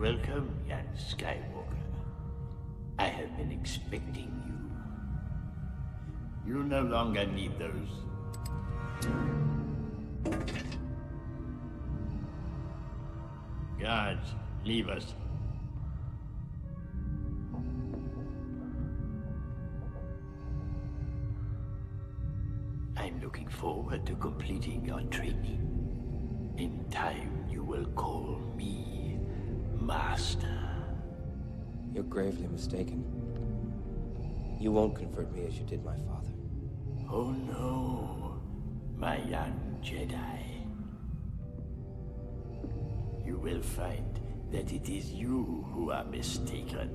Welcome, young Skywalker. I have been expecting you. You no longer need those. Guards, leave us. I'm looking forward to completing your training. In time, you will call Master. You're gravely mistaken. You won't convert me as you did my father. Oh no, my young Jedi. You will find that it is you who are mistaken.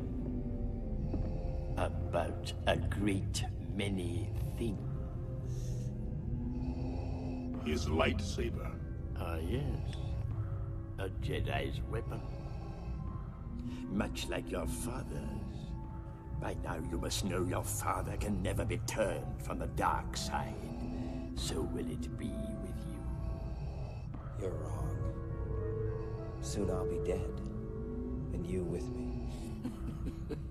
About a great many things. His lightsaber. Ah, yes. A Jedi's weapon. Much like your father's. By now you must know your father can never be turned from the dark side. So will it be with you. You're wrong. Soon I'll be dead. And you with me.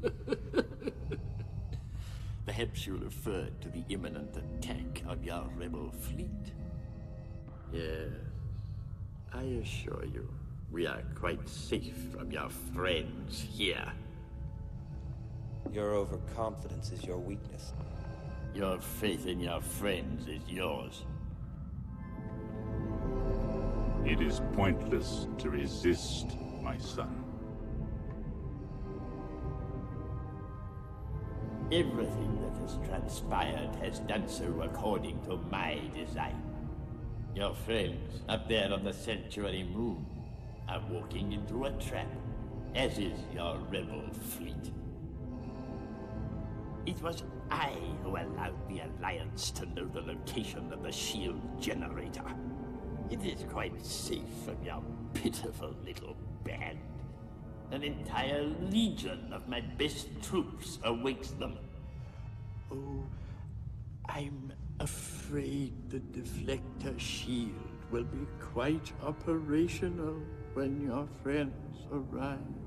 Perhaps you referred to the imminent attack of your rebel fleet. Yes. I assure you, we are quite safe from your friends here. Your overconfidence is your weakness. Your faith in your friends is yours. It is pointless to resist, my son. Everything that has transpired has done so according to my design. Your friends up there on the Sanctuary Moon are walking into a trap, as is your rebel fleet. It was I who allowed the Alliance to know the location of the shield generator. It is quite safe from your pitiful little band. An entire legion of my best troops awaits them. Oh, I'm afraid the deflector shield will be quite operational when your friends arrive.